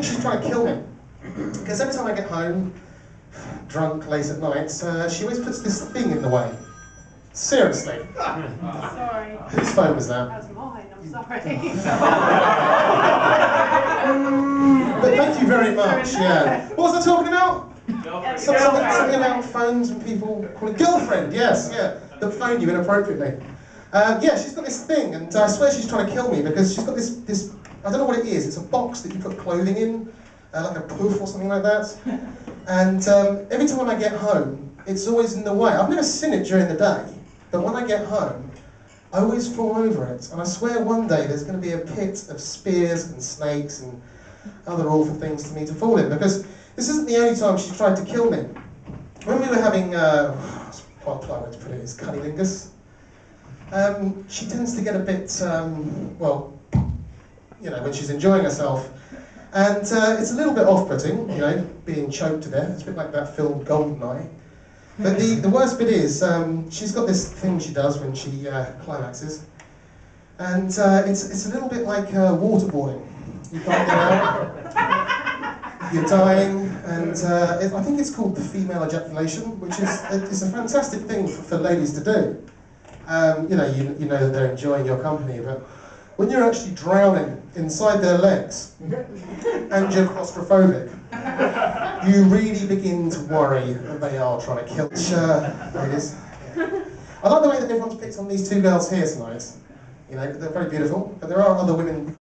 think she's trying to kill me. Because every time I get home, drunk late at night, uh, she always puts this thing in the way. Seriously. Sorry. Whose phone was that? That was mine, I'm sorry. But thank you very much, yeah. What was I talking about? Girlfriend. Some- Something, something about phones and people calling girlfriend, yes, yeah. That phone you inappropriately. Uh, yeah, she's got this thing, and I swear she's trying to kill me because she's got this, this I don't know what it is, it's a box that you put clothing in, uh, like a poof or something like that. And um, every time I get home, it's always in the way. I've never seen it during the day, but when I get home, I always fall over it. And I swear one day there's going to be a pit of spears and snakes and other awful things for me to fall in because this isn't the only time she's tried to kill me. When we were having, uh, what polite way to put it, it is cunnilingus, um, she tends to get a bit, um, well, you know, when she's enjoying herself. And uh, it's a little bit off-putting, you know, being choked to death. It's a bit like that film Goldeneye. But the, the worst bit is, um, she's got this thing she does when she uh, climaxes. And uh, it's, it's a little bit like uh, waterboarding. You can't get out, you're dying, and uh, it, I think it's called the female ejaculation, which is it's a fantastic thing for, for ladies to do. Um, you know, you, you know that they're enjoying your company, but when you're actually drowning inside their legs and you're claustrophobic, you really begin to worry that they are trying to kill uh, ladies. I like the way that everyone's picked on these two girls here tonight. You know, they're very beautiful, but there are other women